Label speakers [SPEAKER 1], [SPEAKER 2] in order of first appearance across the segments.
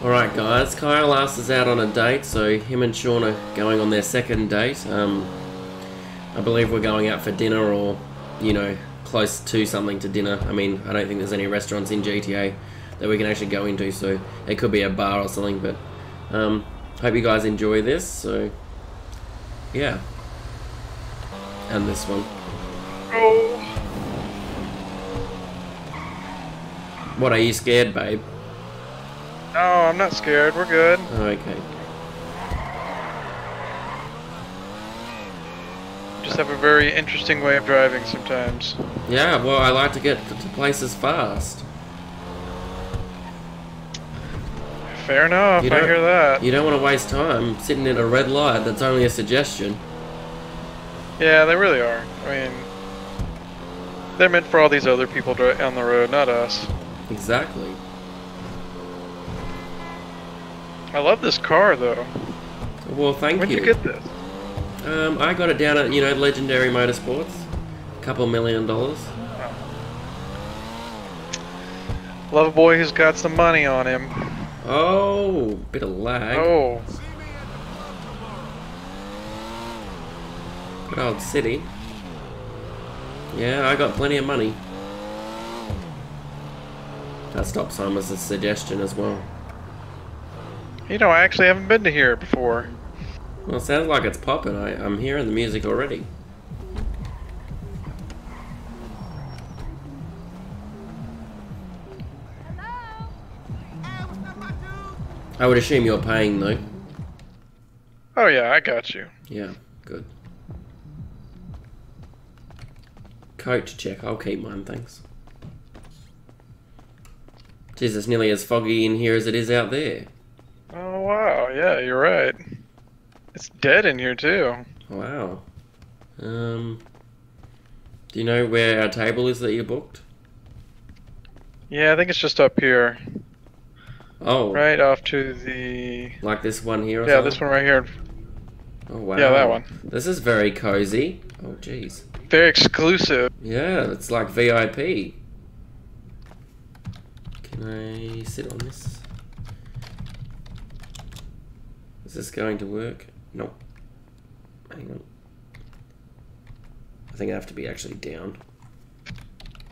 [SPEAKER 1] Alright guys, Kyle asked us out on a date, so him and Sean are going on their second date. Um, I believe we're going out for dinner or, you know, close to something to dinner. I mean, I don't think there's any restaurants in GTA that we can actually go into, so it could be a bar or something, but um, hope you guys enjoy this, so yeah. And this one. What, are you scared, babe?
[SPEAKER 2] No, I'm not scared. We're good.
[SPEAKER 1] Oh, okay.
[SPEAKER 2] Just have a very interesting way of driving sometimes.
[SPEAKER 1] Yeah, well, I like to get to places fast.
[SPEAKER 2] Fair enough.
[SPEAKER 1] You
[SPEAKER 2] I hear that.
[SPEAKER 1] You don't want to waste time sitting in a red light. That's only a suggestion.
[SPEAKER 2] Yeah, they really are. I mean, they're meant for all these other people on the road, not us.
[SPEAKER 1] Exactly.
[SPEAKER 2] I love this car, though.
[SPEAKER 1] Well, thank
[SPEAKER 2] Where'd
[SPEAKER 1] you.
[SPEAKER 2] you get this?
[SPEAKER 1] Um, I got it down at you know Legendary Motorsports, a couple million dollars.
[SPEAKER 2] Love a boy who's got some money on him.
[SPEAKER 1] Oh, bit of lag.
[SPEAKER 2] Oh,
[SPEAKER 1] Good old city. Yeah, I got plenty of money. That stop sign was a suggestion as well.
[SPEAKER 2] You know, I actually haven't been to here before.
[SPEAKER 1] Well, it sounds like it's popping. I, I'm hearing the music already. I would assume you're paying though.
[SPEAKER 2] Oh yeah, I got you.
[SPEAKER 1] Yeah, good. Coat check. I'll keep mine, thanks. Jeez, it's nearly as foggy in here as it is out there.
[SPEAKER 2] Wow, yeah, you're right. It's dead in here too.
[SPEAKER 1] Wow. Um, do you know where our table is that you booked?
[SPEAKER 2] Yeah, I think it's just up here,
[SPEAKER 1] Oh,
[SPEAKER 2] right off to the.
[SPEAKER 1] like this one here or
[SPEAKER 2] Yeah,
[SPEAKER 1] something?
[SPEAKER 2] this one right here.
[SPEAKER 1] Oh, wow.
[SPEAKER 2] Yeah, that one.
[SPEAKER 1] This is very cozy. Oh, jeez.
[SPEAKER 2] Very exclusive.
[SPEAKER 1] Yeah, it's like VIP. Can I sit on this? Is this going to work? Nope. Hang on. I think I have to be actually down.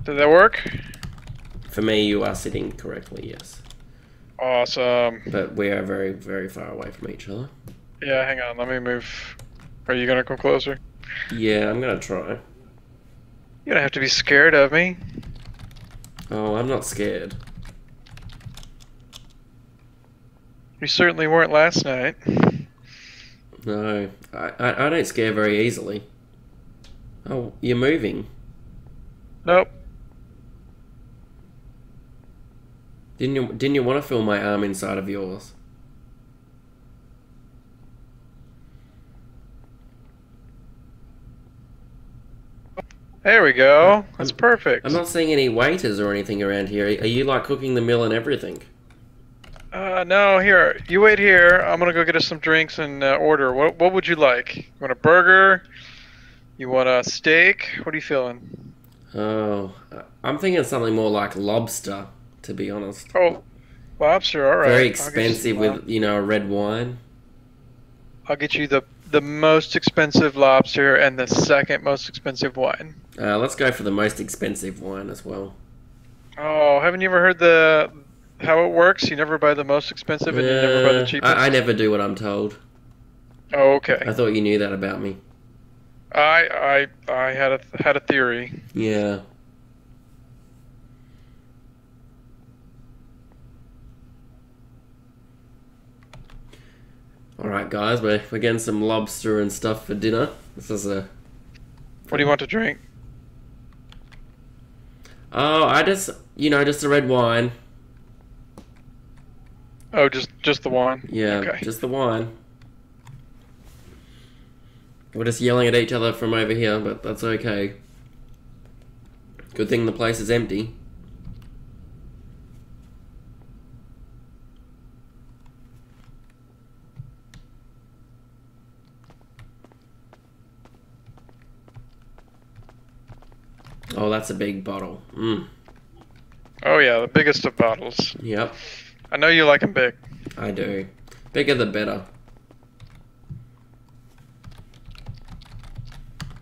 [SPEAKER 2] Did that work?
[SPEAKER 1] For me, you are sitting correctly, yes.
[SPEAKER 2] Awesome.
[SPEAKER 1] But we are very, very far away from each other.
[SPEAKER 2] Yeah, hang on. Let me move. Are you gonna come closer?
[SPEAKER 1] Yeah, I'm gonna try.
[SPEAKER 2] You don't have to be scared of me.
[SPEAKER 1] Oh, I'm not scared.
[SPEAKER 2] You certainly weren't last night.
[SPEAKER 1] No, I, I, I don't scare very easily. Oh, you're moving.
[SPEAKER 2] Nope.
[SPEAKER 1] Didn't you didn't you want to feel my arm inside of yours?
[SPEAKER 2] There we go. That's perfect.
[SPEAKER 1] I'm not seeing any waiters or anything around here. Are you like cooking the meal and everything?
[SPEAKER 2] Uh, no, here. You wait here. I'm gonna go get us some drinks and uh, order. What What would you like? You want a burger? You want a steak? What are you feeling?
[SPEAKER 1] Oh, I'm thinking something more like lobster, to be honest.
[SPEAKER 2] Oh, lobster. All right.
[SPEAKER 1] Very
[SPEAKER 2] you
[SPEAKER 1] expensive with you know a red wine.
[SPEAKER 2] I'll get you the the most expensive lobster and the second most expensive wine.
[SPEAKER 1] Uh, let's go for the most expensive wine as well.
[SPEAKER 2] Oh, haven't you ever heard the how it works? You never buy the most expensive and you never buy
[SPEAKER 1] Uh,
[SPEAKER 2] the cheapest.
[SPEAKER 1] I, I never do what I'm told.
[SPEAKER 2] oh, okay.
[SPEAKER 1] I thought you knew that about me.
[SPEAKER 2] I I I had a had a theory.
[SPEAKER 1] Yeah. Alright guys, we're, we're getting some lobster and stuff for dinner. This is a...
[SPEAKER 2] What do you want to drink?
[SPEAKER 1] Oh, I just, you know, just a red wine.
[SPEAKER 2] Oh, just just the one.
[SPEAKER 1] Yeah,
[SPEAKER 2] Okay.
[SPEAKER 1] just the wine. We're just yelling at each other from over here, but that's okay. Good thing the place is empty. Oh, that's a big bottle. Mm.
[SPEAKER 2] Oh yeah, the biggest of bottles.
[SPEAKER 1] Yep.
[SPEAKER 2] I know you like them big.
[SPEAKER 1] I do. Bigger the better.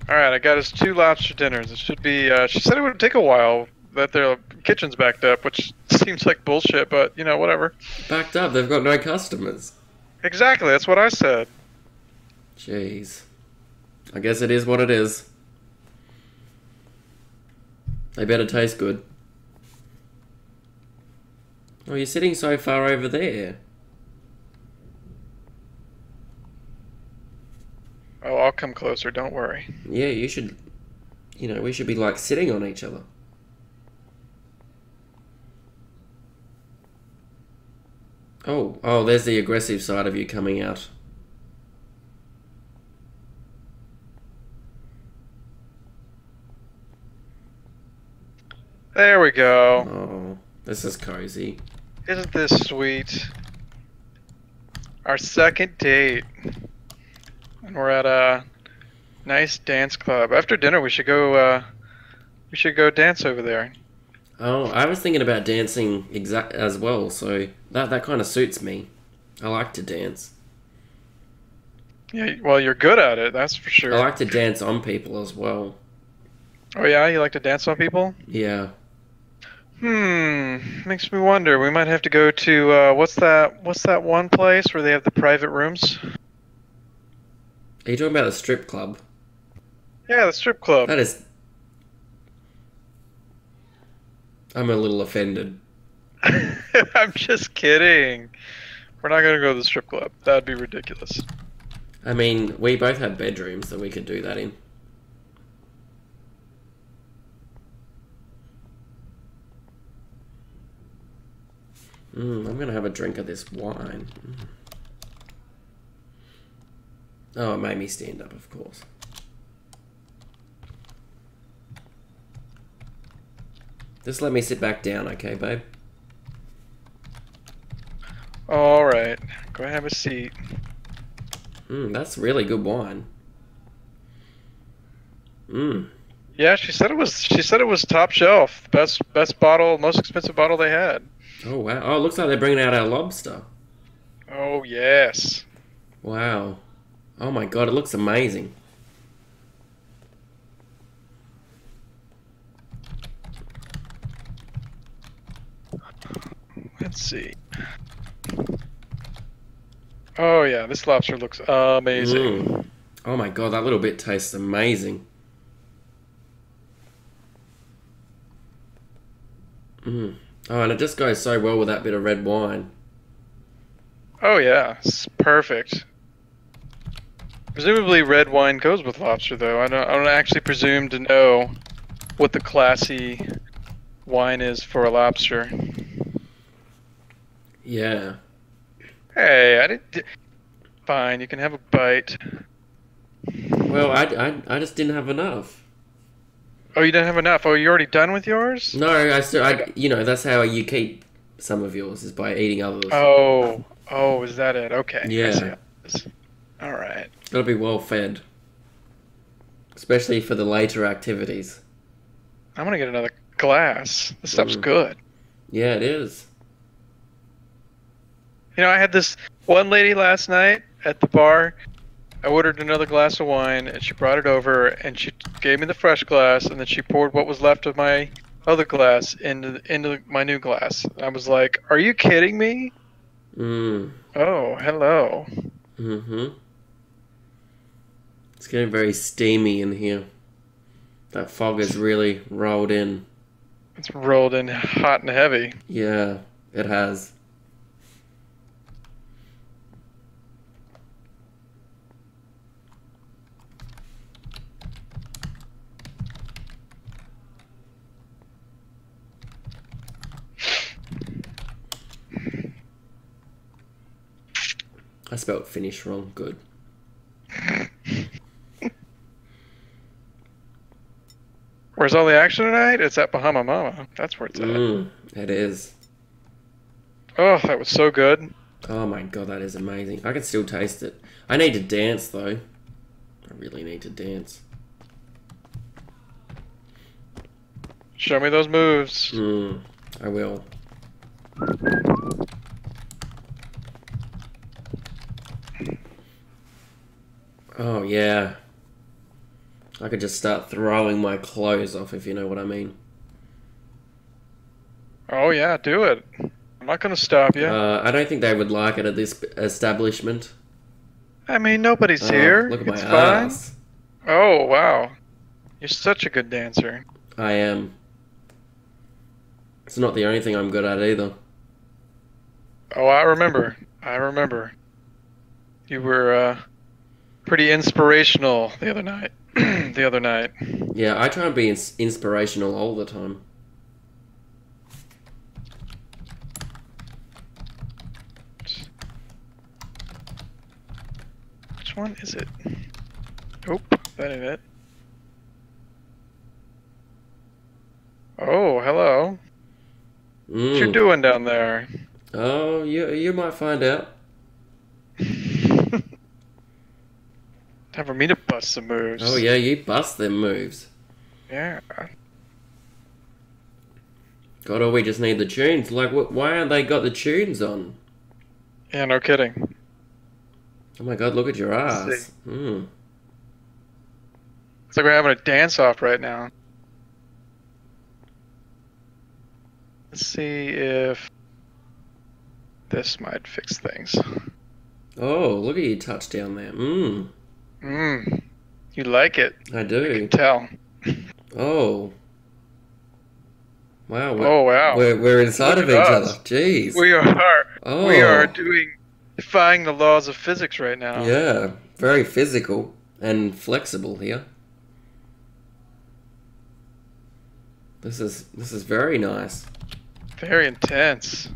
[SPEAKER 2] All right, I got us two lobster dinners. It should be. Uh, she said it would take a while that their kitchen's backed up, which seems like bullshit, but you know, whatever.
[SPEAKER 1] Backed up, they've got no customers.
[SPEAKER 2] Exactly, that's what I said.
[SPEAKER 1] Jeez. I guess it is what it is. They better taste good. Oh, you're sitting so far over there.
[SPEAKER 2] Oh, I'll come closer. Don't worry.
[SPEAKER 1] Yeah, you should. You know, we should be like sitting on each other. Oh, oh, there's the aggressive side of you coming out.
[SPEAKER 2] There we go.
[SPEAKER 1] Oh, this is cozy.
[SPEAKER 2] Isn't this sweet? Our second date. And we're at a nice dance club. After dinner, we should go. Uh, we should go dance over there.
[SPEAKER 1] Oh, I was thinking about dancing exact as well, so that that kind of suits me. I like to dance.
[SPEAKER 2] Yeah, well, you're good at it. That's for sure.
[SPEAKER 1] I like to dance on people as well.
[SPEAKER 2] Oh yeah, you like to dance on people?
[SPEAKER 1] Yeah.
[SPEAKER 2] Hmm. Makes me wonder. We might have to go to uh, what's that? What's that one place where they have the private rooms?
[SPEAKER 1] Are you talking about the strip club?
[SPEAKER 2] Yeah, the strip club.
[SPEAKER 1] That is. I'm a little offended.
[SPEAKER 2] I'm just kidding. We're not gonna go to the strip club. That'd be ridiculous.
[SPEAKER 1] I mean, we both have bedrooms that we could do that in. Mm, I'm gonna have a drink of this wine. Mm. Oh, it made me stand up, of course. Just let me sit back down, okay, babe?
[SPEAKER 2] All right. Go have a seat.
[SPEAKER 1] Mm, that's really good wine. Mm.
[SPEAKER 2] Yeah, she said it was. She said it was top shelf, best best bottle, most expensive bottle they had.
[SPEAKER 1] Oh wow! Oh, it looks like they're bringing out our lobster.
[SPEAKER 2] Oh yes.
[SPEAKER 1] Wow. Oh my god, it looks amazing.
[SPEAKER 2] Let's see. Oh yeah, this lobster looks amazing.
[SPEAKER 1] Mm. Oh my god, that little bit tastes amazing. Mm. Oh, and it just goes so well with that bit of red wine.
[SPEAKER 2] Oh yeah, it's perfect. Presumably, red wine goes with lobster, though. I don't. I don't actually presume to know what the classy wine is for a lobster.
[SPEAKER 1] Yeah.
[SPEAKER 2] Hey, I didn't. Fine, you can have a bite.
[SPEAKER 1] Well, I, I, I just didn't have enough.
[SPEAKER 2] Oh, you didn't have enough. Oh, you already done with yours?
[SPEAKER 1] No, I still, I, you know, that's how you keep some of yours is by eating others.
[SPEAKER 2] Oh, oh, is that it? Okay.
[SPEAKER 1] Yeah.
[SPEAKER 2] see how it is. All right.
[SPEAKER 1] Gotta be well fed. Especially for the later activities.
[SPEAKER 2] I'm gonna get another glass. This stuff's
[SPEAKER 1] Mm.
[SPEAKER 2] good.
[SPEAKER 1] Yeah, it is.
[SPEAKER 2] You know, I had this one lady last night at the bar. I ordered another glass of wine, and she brought it over, and she gave me the fresh glass, and then she poured what was left of my other glass into into my new glass. I was like, "Are you kidding me?"
[SPEAKER 1] Mm.
[SPEAKER 2] Oh, hello.
[SPEAKER 1] Mm-hmm. It's getting very steamy in here. That fog has really rolled in.
[SPEAKER 2] It's rolled in hot and heavy.
[SPEAKER 1] Yeah, it has. I spelled finish wrong. Good.
[SPEAKER 2] Where's all the action tonight? It's at Bahama Mama. That's where it's at.
[SPEAKER 1] Mm, it is.
[SPEAKER 2] Oh, that was so good.
[SPEAKER 1] Oh my god, that is amazing. I can still taste it. I need to dance though. I really need to dance.
[SPEAKER 2] Show me those moves.
[SPEAKER 1] Mm, I will. Oh yeah. I could just start throwing my clothes off if you know what I mean.
[SPEAKER 2] Oh yeah, do it. I'm not gonna stop you.
[SPEAKER 1] Uh, I don't think they would like it at this establishment.
[SPEAKER 2] I mean, nobody's
[SPEAKER 1] Oh,
[SPEAKER 2] here.
[SPEAKER 1] Look at my
[SPEAKER 2] it's fine.
[SPEAKER 1] ass.
[SPEAKER 2] Oh wow, you're such a good dancer.
[SPEAKER 1] I am. It's not the only thing I'm good at either.
[SPEAKER 2] Oh, I remember. I remember. You were uh, pretty inspirational the other night. the other night.
[SPEAKER 1] Yeah, I try and be ins- inspirational all the time.
[SPEAKER 2] Which one is it? Nope, that ain't it. Oh, hello. What you
[SPEAKER 1] Mm.
[SPEAKER 2] doing down there?
[SPEAKER 1] Oh, you you might find out.
[SPEAKER 2] Time for me to bust some moves.
[SPEAKER 1] Oh yeah, you bust them moves.
[SPEAKER 2] Yeah.
[SPEAKER 1] God, all we just need the tunes. Like, wh- why aren't they got the tunes on?
[SPEAKER 2] Yeah, no kidding.
[SPEAKER 1] Oh my God, look at your ass. Mm.
[SPEAKER 2] It's like we're having a dance off right now. Let's see if this might fix things.
[SPEAKER 1] Oh, look at your touchdown there. Mm.
[SPEAKER 2] You like it.
[SPEAKER 1] I
[SPEAKER 2] I
[SPEAKER 1] do.
[SPEAKER 2] can tell.
[SPEAKER 1] Oh. Wow. We're,
[SPEAKER 2] Oh, wow.
[SPEAKER 1] we're, we're inside
[SPEAKER 2] Look
[SPEAKER 1] of each
[SPEAKER 2] us.
[SPEAKER 1] other. Jeez.
[SPEAKER 2] We are
[SPEAKER 1] oh.
[SPEAKER 2] we are doing defying the laws of physics right now.
[SPEAKER 1] Yeah, very physical and flexible here. This is this is very nice.
[SPEAKER 2] Very intense.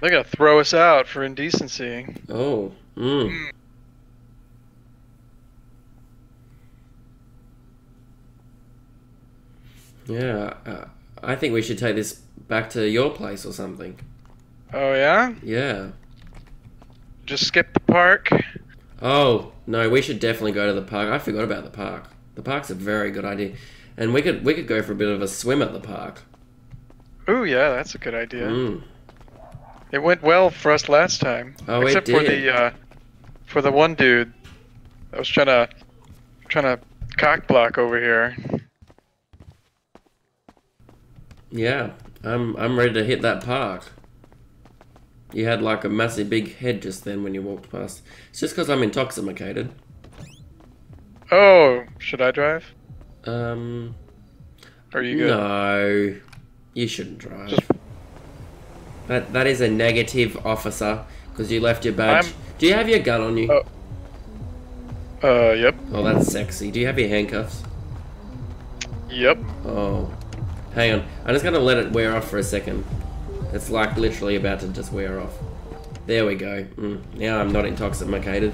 [SPEAKER 2] They're gonna throw us out for indecency.
[SPEAKER 1] Oh. Mm. Yeah, uh, I think we should take this back to your place or something.
[SPEAKER 2] Oh yeah?
[SPEAKER 1] Yeah.
[SPEAKER 2] Just skip the park.
[SPEAKER 1] Oh no, we should definitely go to the park. I forgot about the park. The park's a very good idea, and we could we could go for a bit of a swim at the park.
[SPEAKER 2] Oh yeah, that's a good idea.
[SPEAKER 1] Mm.
[SPEAKER 2] It went well for us last time.
[SPEAKER 1] Oh,
[SPEAKER 2] Except for the uh, for the one dude that was trying to trying to cock block over here.
[SPEAKER 1] Yeah, I'm I'm ready to hit that park. You had like a massive big head just then when you walked past. It's just because I'm intoxicated.
[SPEAKER 2] Oh, should I drive?
[SPEAKER 1] Um,
[SPEAKER 2] are you good?
[SPEAKER 1] no, you shouldn't drive.
[SPEAKER 2] Just-
[SPEAKER 1] That that is a negative, officer, because you left your badge.
[SPEAKER 2] I'm-
[SPEAKER 1] Do you have your gun on you?
[SPEAKER 2] Oh. Uh, yep,
[SPEAKER 1] oh, that's sexy. Do you have your handcuffs?
[SPEAKER 2] yep.
[SPEAKER 1] Oh, hang on. I'm just gonna let it wear off for a second. It's like literally about to just wear off. There we go. Mm, now I'm not intoxicated.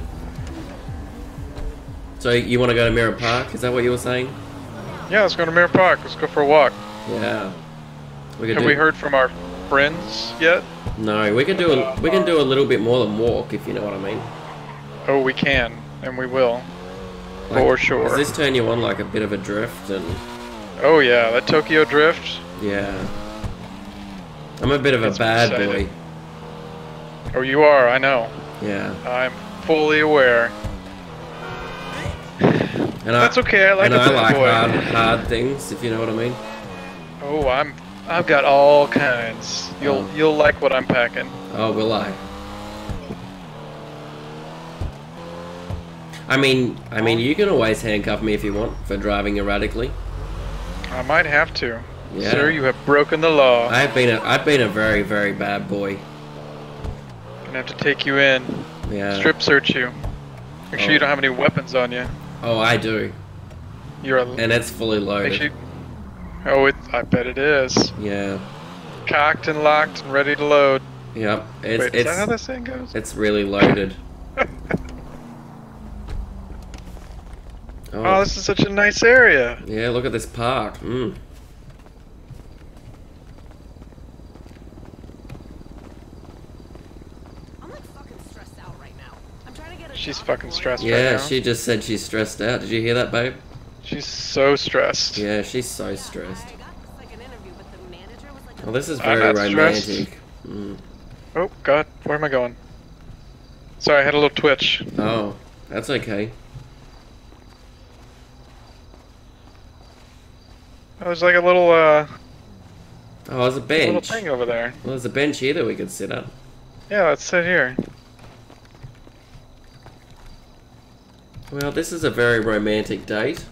[SPEAKER 1] So you want to go to Mirror Park? Is that what you were saying?
[SPEAKER 2] Yeah, let's go to Mirror Park. Let's go for a walk.
[SPEAKER 1] Yeah. We could
[SPEAKER 2] Have
[SPEAKER 1] do.
[SPEAKER 2] we heard from our friends yet?
[SPEAKER 1] No, we could do a we can do a little bit more than walk if you know what I mean.
[SPEAKER 2] Oh, we can, and we will.
[SPEAKER 1] Like,
[SPEAKER 2] For sure.
[SPEAKER 1] Does this turn you on like a bit of a drift and
[SPEAKER 2] Oh yeah, that Tokyo Drift.
[SPEAKER 1] yeah. I'm a bit of a
[SPEAKER 2] Gets
[SPEAKER 1] bad boy.
[SPEAKER 2] Oh, you are. I know.
[SPEAKER 1] Yeah.
[SPEAKER 2] I'm fully aware.
[SPEAKER 1] And
[SPEAKER 2] That's
[SPEAKER 1] I,
[SPEAKER 2] okay. I like
[SPEAKER 1] and
[SPEAKER 2] a
[SPEAKER 1] I like
[SPEAKER 2] boy.
[SPEAKER 1] hard hard things if you know what I mean.
[SPEAKER 2] Oh, I'm. I've got all kinds. You'll
[SPEAKER 1] Oh.
[SPEAKER 2] you'll like what I'm packing.
[SPEAKER 1] Oh, will I? I mean, I mean, you can always handcuff me if you want for driving erratically.
[SPEAKER 2] I might have to.
[SPEAKER 1] Yeah.
[SPEAKER 2] Sir, you have broken the law.
[SPEAKER 1] I've been a, I've been a very, very bad boy.
[SPEAKER 2] gonna have to take you in,
[SPEAKER 1] Yeah.
[SPEAKER 2] strip search you. Make sure
[SPEAKER 1] Oh.
[SPEAKER 2] you don't have any weapons on you.
[SPEAKER 1] Oh, I do,
[SPEAKER 2] You're a.
[SPEAKER 1] and it's fully loaded.
[SPEAKER 2] sure you, oh, it. I bet it is.
[SPEAKER 1] Yeah.
[SPEAKER 2] Cocked and locked and ready to load.
[SPEAKER 1] Yep. It's
[SPEAKER 2] Wait, is that how this thing goes?
[SPEAKER 1] it's really loaded.
[SPEAKER 2] oh,
[SPEAKER 1] Oh,
[SPEAKER 2] this is such a nice area.
[SPEAKER 1] yeah. Look at this park. Mm.
[SPEAKER 3] I'm fucking stressed out right now. I'm trying to get a
[SPEAKER 2] She's fucking stressed
[SPEAKER 1] Yeah,
[SPEAKER 2] now.
[SPEAKER 1] she just said she's stressed out. Did you hear that, babe?
[SPEAKER 2] She's so stressed.
[SPEAKER 1] Yeah, she's so stressed.
[SPEAKER 3] I this like an interview, but the manager was like,
[SPEAKER 1] Well, this is very romantic. Mm.
[SPEAKER 2] Oh God, where am I going? Sorry, I had a little twitch.
[SPEAKER 1] Oh, that's okay.
[SPEAKER 2] Oh, There's like a little uh,
[SPEAKER 1] Oh, there's a bench.
[SPEAKER 2] little thing over there.
[SPEAKER 1] Well, there's a bench here that we could sit at.
[SPEAKER 2] Yeah, let's sit here.
[SPEAKER 1] Well, this is a very romantic date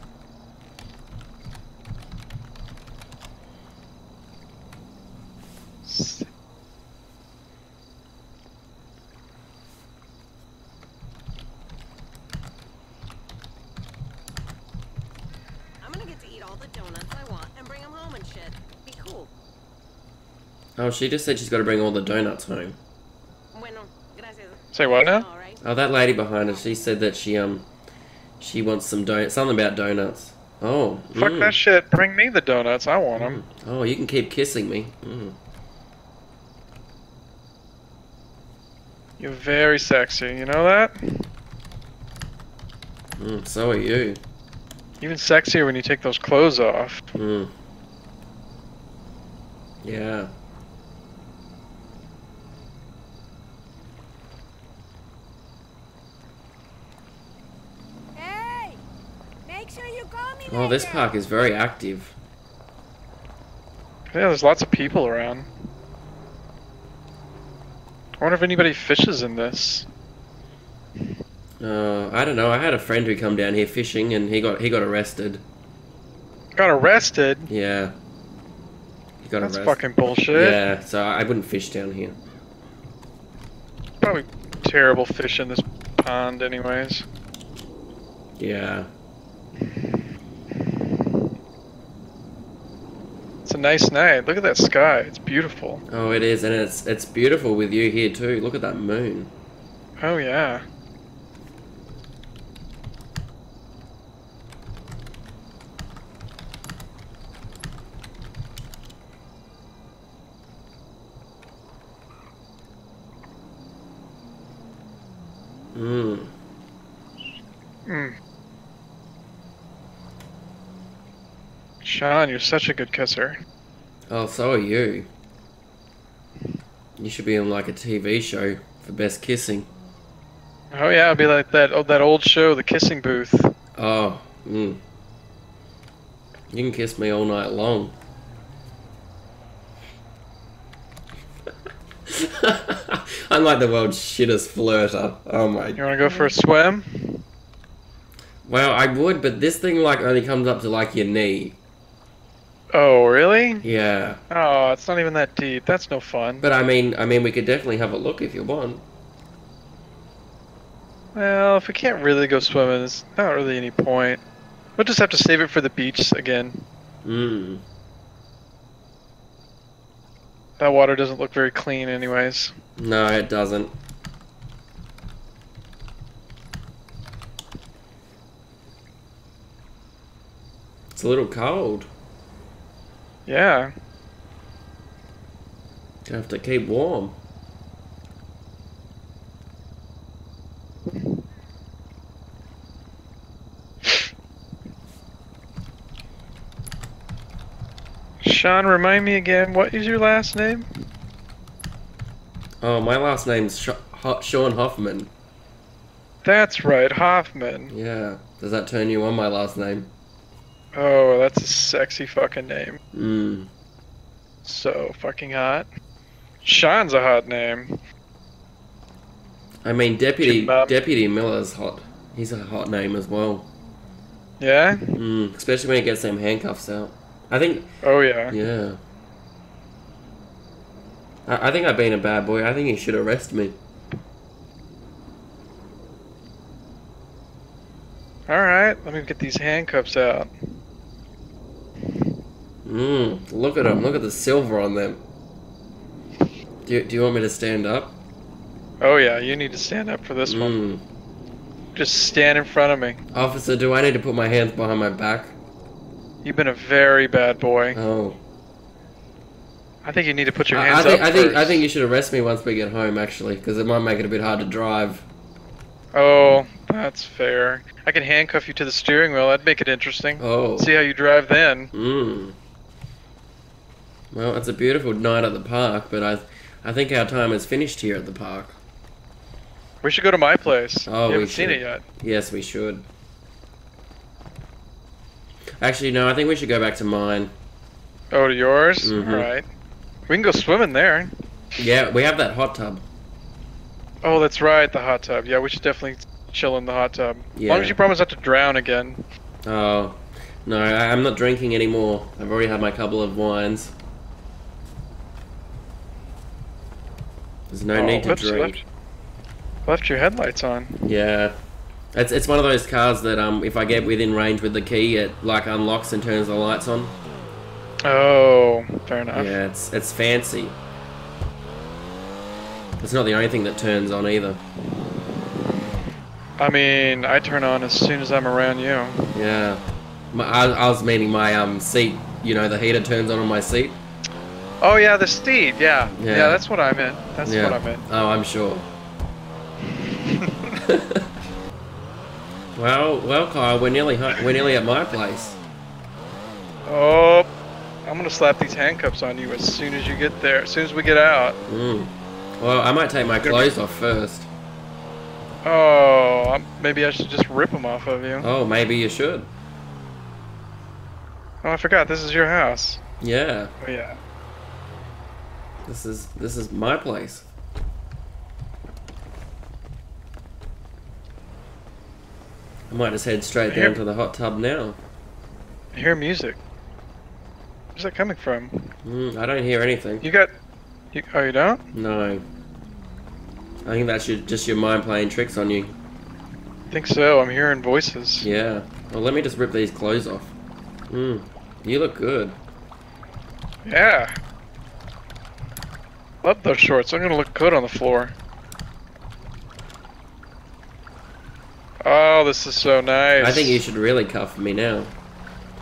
[SPEAKER 3] I'm gonna get to eat all the donuts I want and bring them home and shit. Be cool.
[SPEAKER 1] Oh, she just said she's got to bring all the donuts home.
[SPEAKER 2] Say what now?
[SPEAKER 1] Oh, that lady behind us, she said that she um, she wants some donuts. Something about donuts. Oh.
[SPEAKER 2] Fuck
[SPEAKER 1] mm,
[SPEAKER 2] that shit. Bring me the donuts. I want them.
[SPEAKER 1] Oh, you can keep kissing me. Mm.
[SPEAKER 2] You're very sexy. You know that?
[SPEAKER 1] Mm, so are you.
[SPEAKER 2] Even sexier when you take those clothes off.
[SPEAKER 1] Mm. Yeah.
[SPEAKER 4] Hey! Make sure you call me
[SPEAKER 1] Oh, this park is very active.
[SPEAKER 2] Yeah, there's lots of people around. I wonder if anybody fishes in this.
[SPEAKER 1] Uh, I don't know. I had a friend who come down here fishing, and he got he got arrested.
[SPEAKER 2] Got arrested?
[SPEAKER 1] Yeah. He got
[SPEAKER 2] That's
[SPEAKER 1] arrested.
[SPEAKER 2] fucking bullshit.
[SPEAKER 1] Yeah, so I wouldn't fish down here.
[SPEAKER 2] Probably terrible fish in this pond, anyways.
[SPEAKER 1] Yeah.
[SPEAKER 2] It's a nice night. Look at that sky. It's beautiful.
[SPEAKER 1] Oh, it is, and it's it's beautiful with you here too. Look at that moon.
[SPEAKER 2] Oh, yeah.
[SPEAKER 1] Mm.
[SPEAKER 2] Mm. Sean, you're such a good kisser.
[SPEAKER 1] Oh, so are you. You should be on like a TV show for best kissing.
[SPEAKER 2] Oh yeah, it'd be like that oh, that old show, The Kissing Booth.
[SPEAKER 1] Oh, mm. You can kiss me all night long. I'm like the world's shittest flirter. Oh my.
[SPEAKER 2] You want to go for a swim?
[SPEAKER 1] Well, I would, but this thing like only comes up to like your knee.
[SPEAKER 2] Oh really?
[SPEAKER 1] Yeah.
[SPEAKER 2] Oh, it's not even that deep. That's no fun.
[SPEAKER 1] But I mean, I mean, we could definitely have a look if you want.
[SPEAKER 2] Well, if we can't really go swimming, there's not really any point. We'll just have to save it for the beach again.
[SPEAKER 1] Mm.
[SPEAKER 2] That water doesn't look very clean, anyways.
[SPEAKER 1] No, it doesn't. It's a little cold.
[SPEAKER 2] Yeah.
[SPEAKER 1] Gonna have to keep warm.
[SPEAKER 2] Sean, remind me again. What is your last name?
[SPEAKER 1] Oh, my last name's Sh- Ho- Sean Hoffman.
[SPEAKER 2] That's right, Hoffman.
[SPEAKER 1] Yeah. Does that turn you on my last name?
[SPEAKER 2] Oh, that's a sexy fucking name.
[SPEAKER 1] Mm.
[SPEAKER 2] So fucking hot. Sean's a hot name.
[SPEAKER 1] I mean, Deputy
[SPEAKER 2] Jim.
[SPEAKER 1] Deputy Miller's hot. He's a hot name as well.
[SPEAKER 2] Yeah?
[SPEAKER 1] Mm. Especially when he gets them handcuffs out. I think.
[SPEAKER 2] Oh yeah.
[SPEAKER 1] Yeah. I, I think I've been a bad boy. I think he should arrest me.
[SPEAKER 2] Alright, let me get these handcuffs out.
[SPEAKER 1] Mmm, look at them. Look at the silver on them. Do you, do you want me to stand up?
[SPEAKER 2] Oh yeah, you need to stand up for this one.
[SPEAKER 1] Mmm.
[SPEAKER 2] Just stand in front of me.
[SPEAKER 1] Officer, do I need to put my hands behind my back?
[SPEAKER 2] You've been a very bad boy.
[SPEAKER 1] Oh.
[SPEAKER 2] I think you need to put your hands
[SPEAKER 1] I think
[SPEAKER 2] up
[SPEAKER 1] I think I think you should arrest me once we get home, actually, because it might make it a bit hard to drive.
[SPEAKER 2] Oh, that's fair. I can handcuff you to the steering wheel. That'd make it interesting.
[SPEAKER 1] Oh.
[SPEAKER 2] See how you drive then.
[SPEAKER 1] Mmm. Well, it's a beautiful night at the park, but I, I think our time is finished here at the park.
[SPEAKER 2] We should go to my place.
[SPEAKER 1] Oh,
[SPEAKER 2] you
[SPEAKER 1] we
[SPEAKER 2] haven't seen it yet.
[SPEAKER 1] Yes, we should. Actually, no, I think we should go back to mine.
[SPEAKER 2] Oh, to yours?
[SPEAKER 1] Mhm.
[SPEAKER 2] Alright. We can go swimming there.
[SPEAKER 1] Yeah, we have that hot tub.
[SPEAKER 2] Oh, that's right, the hot tub. Yeah, we should definitely chill in the hot tub. As long
[SPEAKER 1] Yeah.
[SPEAKER 2] as you promise not to drown again.
[SPEAKER 1] Oh, no, I, I'm not drinking anymore. I've already had my couple of wines. There's no
[SPEAKER 2] Oh,
[SPEAKER 1] need to drink.
[SPEAKER 2] Left, left your headlights on.
[SPEAKER 1] Yeah. It's, it's one of those cars that um if I get within range with the key it like unlocks and turns the lights on.
[SPEAKER 2] Oh, fair enough.
[SPEAKER 1] Yeah, it's it's fancy. It's not the only thing that turns on either.
[SPEAKER 2] I mean, I turn on as soon as I'm around you.
[SPEAKER 1] Yeah. My, I, I was meaning my um seat, you know, the heater turns on on my seat.
[SPEAKER 2] Oh yeah, the steed. Yeah.
[SPEAKER 1] Yeah.
[SPEAKER 2] Yeah, that's what I meant. That's
[SPEAKER 1] yeah.
[SPEAKER 2] what I meant.
[SPEAKER 1] Oh, I'm sure. well, well, Kyle, we're nearly we're nearly at my place.
[SPEAKER 2] Oh, I'm gonna slap these handcuffs on you as soon as you get there. As soon as we get out.
[SPEAKER 1] Mm. Well, I might take my clothes off first.
[SPEAKER 2] Oh, maybe I should just rip them off of you.
[SPEAKER 1] Oh, maybe you should.
[SPEAKER 2] Oh, I forgot. This is your house.
[SPEAKER 1] Yeah,
[SPEAKER 2] Oh yeah.
[SPEAKER 1] This is this is my place. I might just head straight down to the hot tub now.
[SPEAKER 2] I hear music. Where's that coming from?
[SPEAKER 1] Mm, I don't hear anything.
[SPEAKER 2] You got. You, oh, you don't?
[SPEAKER 1] No. I think that's your, just your mind playing tricks on you.
[SPEAKER 2] I think so. I'm hearing voices.
[SPEAKER 1] Yeah. Well, let me just rip these clothes off. Hmm. You look good.
[SPEAKER 2] Yeah. Love those shorts. I'm gonna look good on the floor. Oh, this is so nice.
[SPEAKER 1] I think you should really cuff me now.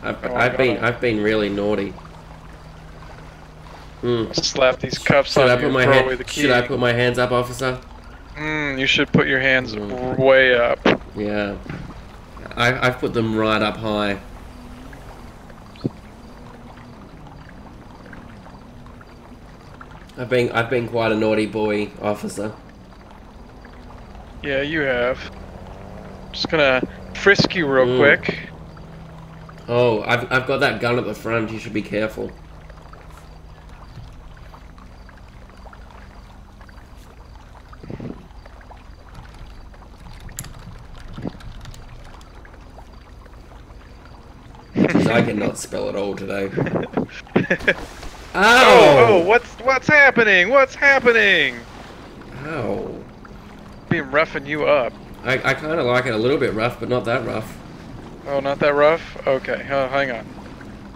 [SPEAKER 1] I've,
[SPEAKER 2] Oh,
[SPEAKER 1] I've been I've been really naughty. Hmm.
[SPEAKER 2] slap these cuffs
[SPEAKER 1] Should
[SPEAKER 2] on
[SPEAKER 1] I put
[SPEAKER 2] and
[SPEAKER 1] my
[SPEAKER 2] throw
[SPEAKER 1] hand,
[SPEAKER 2] away the key.
[SPEAKER 1] Should I put my hands up, officer?
[SPEAKER 2] Mm, you should put your hands
[SPEAKER 1] Mm.
[SPEAKER 2] way up.
[SPEAKER 1] Yeah. I I've put them right up high. I've been I've been quite a naughty boy, officer.
[SPEAKER 2] Yeah, you have. Just gonna frisk you real
[SPEAKER 1] Mm.
[SPEAKER 2] quick.
[SPEAKER 1] Oh, I've I've got that gun at the front. You should be careful. I cannot spell it all today.
[SPEAKER 2] Oh, oh, what's what's happening? What's happening?
[SPEAKER 1] Ow!
[SPEAKER 2] Being roughing you up.
[SPEAKER 1] I, I kind of like it a little bit rough, but not that rough.
[SPEAKER 2] Oh, not that rough? Okay, oh, hang on.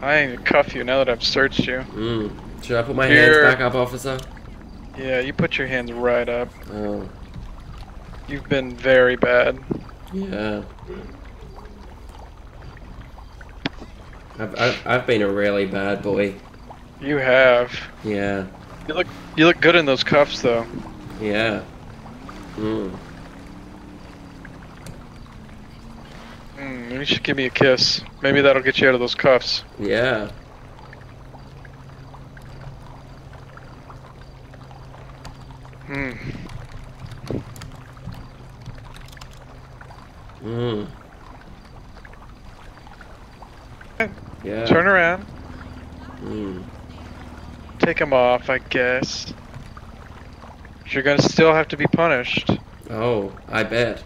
[SPEAKER 2] I ain't gonna cuff you now that I've searched you.
[SPEAKER 1] Mm. Should I put my
[SPEAKER 2] Here.
[SPEAKER 1] hands back up, officer?
[SPEAKER 2] Yeah, you put your hands right up.
[SPEAKER 1] Oh,
[SPEAKER 2] You've been very bad.
[SPEAKER 1] yeah. I've, I've, I've been a really bad boy.
[SPEAKER 2] You have.
[SPEAKER 1] Yeah,
[SPEAKER 2] You look you look good in those cuffs though.
[SPEAKER 1] yeah. Mm.
[SPEAKER 2] Mm, you should give me a kiss. Maybe that'll get you out of those cuffs.
[SPEAKER 1] Yeah.
[SPEAKER 2] Hmm.
[SPEAKER 1] Mm. Yeah.
[SPEAKER 2] Turn around.
[SPEAKER 1] Mm.
[SPEAKER 2] Take them off, I guess. You're gonna still have to be punished.
[SPEAKER 1] Oh, I bet.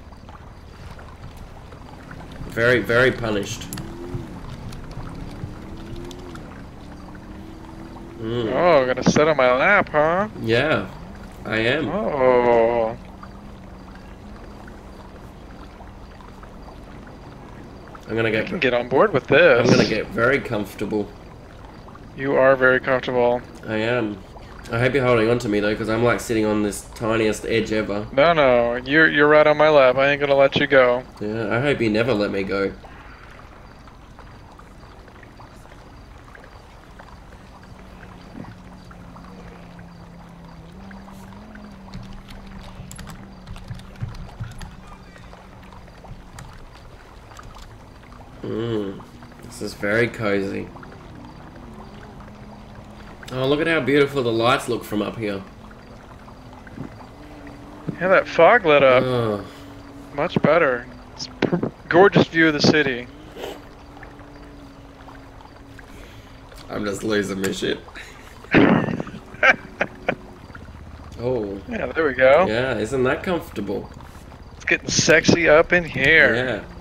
[SPEAKER 1] Very, very punished. Mm.
[SPEAKER 2] Oh, gonna sit on my lap, huh?
[SPEAKER 1] Yeah, I am.
[SPEAKER 2] Oh.
[SPEAKER 1] I'm gonna
[SPEAKER 2] I
[SPEAKER 1] get.
[SPEAKER 2] can get on board with this.
[SPEAKER 1] I'm gonna get very comfortable.
[SPEAKER 2] You are very comfortable.
[SPEAKER 1] I am. I hope you're holding on to me though, because I'm like sitting on this tiniest edge ever.
[SPEAKER 2] No, no, you're you're right on my lap. I ain't gonna let you go.
[SPEAKER 1] Yeah, I hope you never let me go. Mmm, this is very cozy. Oh, look at how beautiful the lights look from up here.
[SPEAKER 2] Yeah, that fog lit up.
[SPEAKER 1] Oh,
[SPEAKER 2] Much better. It's a gorgeous view of the city.
[SPEAKER 1] I'm just losing my shit. Oh,
[SPEAKER 2] Yeah, there we go.
[SPEAKER 1] yeah, isn't that comfortable?
[SPEAKER 2] It's getting sexy up in here.
[SPEAKER 1] Yeah.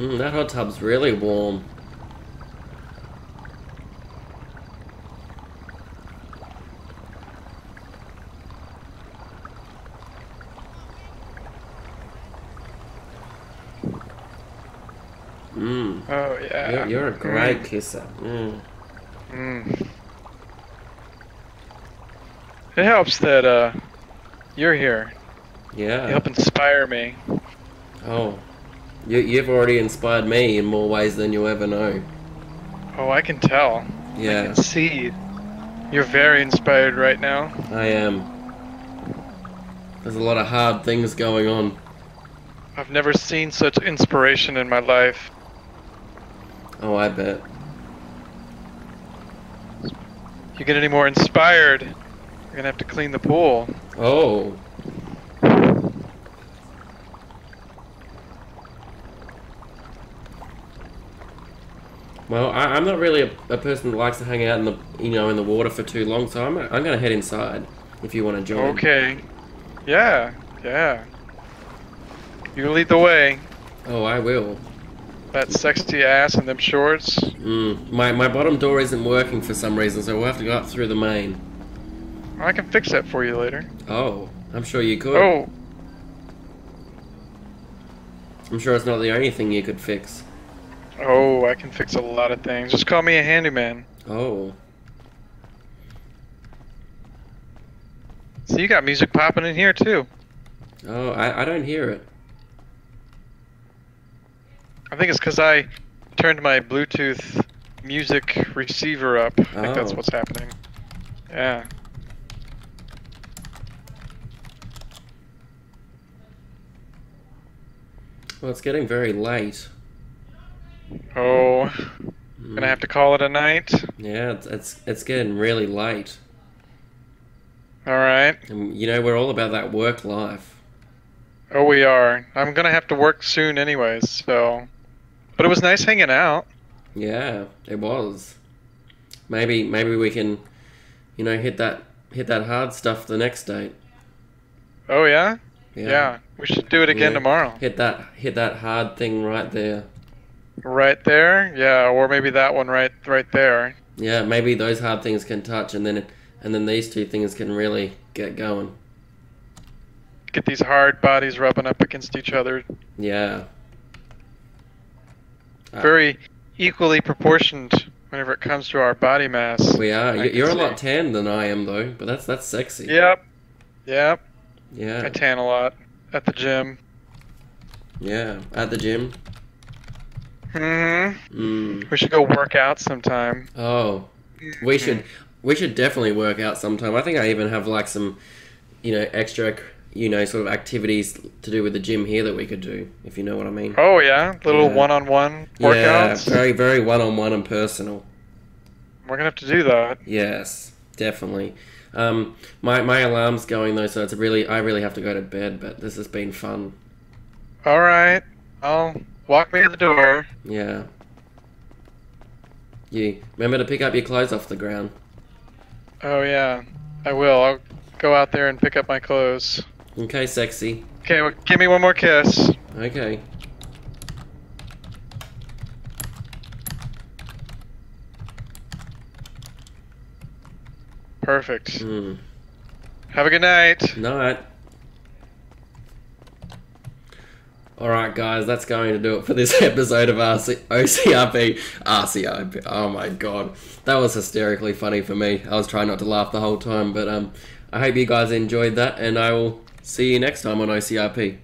[SPEAKER 1] Mm, that hot tub's really warm. Mm.
[SPEAKER 2] Oh yeah.
[SPEAKER 1] You're, you're a great kisser. Mm.
[SPEAKER 2] Mm. It helps that uh, you're here.
[SPEAKER 1] Yeah.
[SPEAKER 2] You help inspire me.
[SPEAKER 1] Oh. You, you've already inspired me in more ways than you'll ever know.
[SPEAKER 2] Oh, I can tell.
[SPEAKER 1] Yeah.
[SPEAKER 2] I can see. You're very inspired right now.
[SPEAKER 1] I am. There's a lot of hard things going on.
[SPEAKER 2] I've never seen such inspiration in my life.
[SPEAKER 1] Oh, I bet.
[SPEAKER 2] If you get any more inspired, you're gonna have to clean the pool.
[SPEAKER 1] Oh. Well, I, I'm not really a, a person that likes to hang out in the you know in the water for too long, so I'm I'm gonna head inside if you want to join.
[SPEAKER 2] Okay. Yeah, yeah. You lead the way.
[SPEAKER 1] Oh, I will.
[SPEAKER 2] That sexy ass and them shorts.
[SPEAKER 1] Mm, my my bottom door isn't working for some reason, so we'll have to go up through the main.
[SPEAKER 2] I can fix that for you later.
[SPEAKER 1] Oh, I'm sure you could.
[SPEAKER 2] Oh,
[SPEAKER 1] I'm sure it's not the only thing you could fix.
[SPEAKER 2] Oh, I can fix a lot of things. Just call me a handyman.
[SPEAKER 1] Oh.
[SPEAKER 2] So you got music popping in here too.
[SPEAKER 1] Oh, I, I don't hear it.
[SPEAKER 2] I think it's because I turned my Bluetooth music receiver up. I think that's
[SPEAKER 1] Oh.
[SPEAKER 2] what's happening. Yeah.
[SPEAKER 1] Well, it's getting very late.
[SPEAKER 2] Oh,
[SPEAKER 1] Mm.
[SPEAKER 2] gonna have to call it a night.
[SPEAKER 1] Yeah, it's, it's it's getting really late.
[SPEAKER 2] All right.
[SPEAKER 1] And you know, we're all about that work life.
[SPEAKER 2] Oh, we are. I'm gonna have to work soon, anyways. So, but it was nice hanging out.
[SPEAKER 1] Yeah, it was. Maybe maybe we can, you know, hit that hit that hard stuff the next date.
[SPEAKER 2] Oh yeah. Yeah. We should do it again
[SPEAKER 1] Yeah.
[SPEAKER 2] tomorrow.
[SPEAKER 1] Hit that hit that hard thing right there.
[SPEAKER 2] Right there. Yeah. Or maybe that one right right there.
[SPEAKER 1] Yeah, maybe those hard things can touch, and then and then these two things can really get going.
[SPEAKER 2] Get these hard bodies rubbing up against each other.
[SPEAKER 1] Yeah. Uh,
[SPEAKER 2] Very equally proportioned whenever it comes to our body mass.
[SPEAKER 1] We are.
[SPEAKER 2] I
[SPEAKER 1] You're a lot tan than I am, though. But that's that's sexy.
[SPEAKER 2] Yep. Yep.
[SPEAKER 1] Yeah.
[SPEAKER 2] I tan a lot at the gym.
[SPEAKER 1] Yeah. At the gym.
[SPEAKER 2] Hmm
[SPEAKER 1] Mm.
[SPEAKER 2] We should go work out sometime.
[SPEAKER 1] Oh, we should we should definitely work out sometime. I think I even have like some, you know, extra, you know, sort of activities to do with the gym here that we could do, if you know what I mean.
[SPEAKER 2] Oh yeah, little
[SPEAKER 1] Yeah.
[SPEAKER 2] one-on-one
[SPEAKER 1] yeah, very very one on one and personal.
[SPEAKER 2] We're gonna have to do that.
[SPEAKER 1] Yes, definitely. Um, my my alarm's going though, so it's really I really have to go to bed. But this has been fun.
[SPEAKER 2] All right. I'll walk me to the door.
[SPEAKER 1] Yeah. You remember to pick up your clothes off the ground.
[SPEAKER 2] Oh yeah, I will. I'll go out there and pick up my clothes.
[SPEAKER 1] Okay, sexy.
[SPEAKER 2] Okay, well, give me one more kiss.
[SPEAKER 1] Okay.
[SPEAKER 2] Perfect.
[SPEAKER 1] Hmm.
[SPEAKER 2] Have a good night.
[SPEAKER 1] Night. Alright, guys, that's going to do it for this episode of RC- OCRP. RCRP. Oh my god. That was hysterically funny for me. I was trying not to laugh the whole time, but um, I hope you guys enjoyed that, and I will see you next time on OCRP.